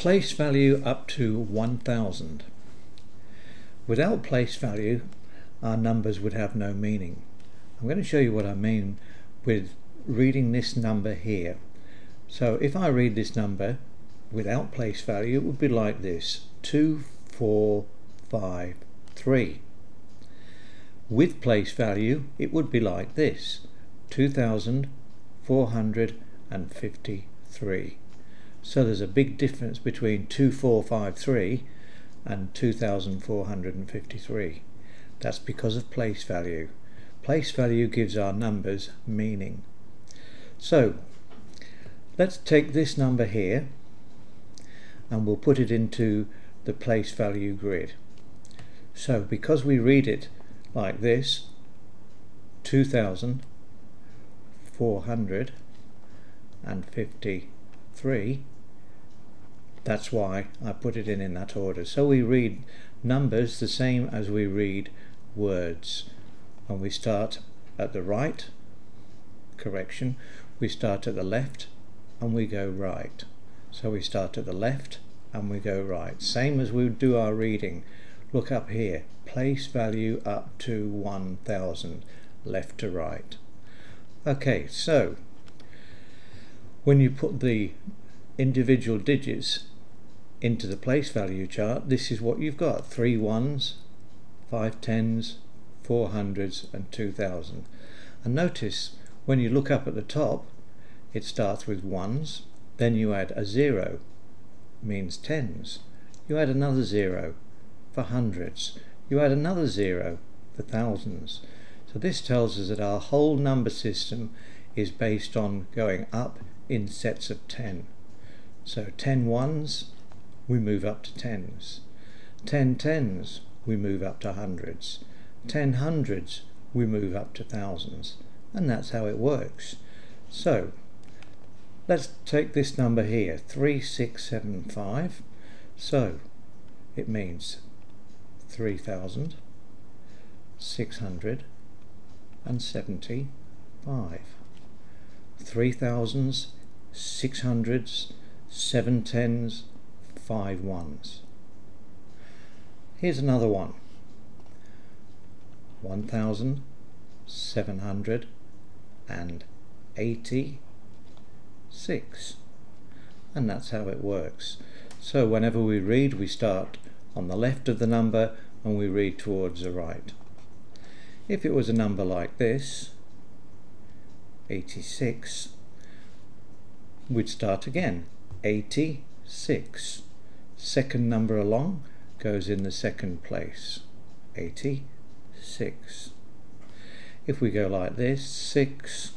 Place value up to 1000. Without place value, our numbers would have no meaning. I'm going to show you what I mean with reading this number here. So if I read this number without place value, it would be like this, 2453. With place value, it would be like this, 2453. So there's a big difference between 2453 and 2453. That's because of place value. Place value gives our numbers meaning. So let's take this number here and we'll put it into the place value grid. So because we read it like this, 2453, that's why I put it in in that order. So we read numbers the same as we read words. And we start at the right, correction, we start at the left and we go right. So we start at the left and we go right. Same as we do our reading. Look up here, place value up to 1000, left to right. Okay, so when you put the individual digits into the place value chart, this is what you've got. Three ones, five tens, four hundreds and two thousand. And notice when you look up at the top, it starts with ones, then you add a zero, means tens. You add another zero for hundreds. You add another zero for thousands. So this tells us that our whole number system is based on going up in sets of 10. So 10 ones, we move up to tens. 10 tens, we move up to hundreds. 10 hundreds, we move up to thousands. And that's how it works. So, let's take this number here, 3675. So, it means 3,675. Three thousands, six hundreds, seven tens, five ones. Here's another one. 1786 and that's how it works. So whenever we read we start on the left of the number and we read towards the right. If it was a number like this 86 we'd start again. 86 second number along goes in the second place. 86 if we go like this 6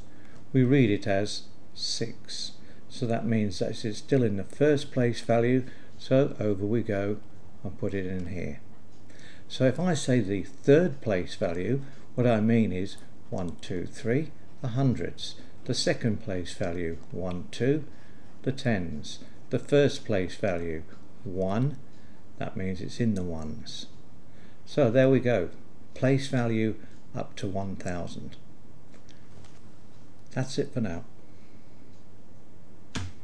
we read it as 6 so that means that it's still in the first place value. So over we go. And put it in here. So if I say the third place value what I mean is 1 2 3 the hundreds the second place value 1 2 the tens. The first place value 1 that means it's in the ones. So there we go. Place value up to 1000 that's it for now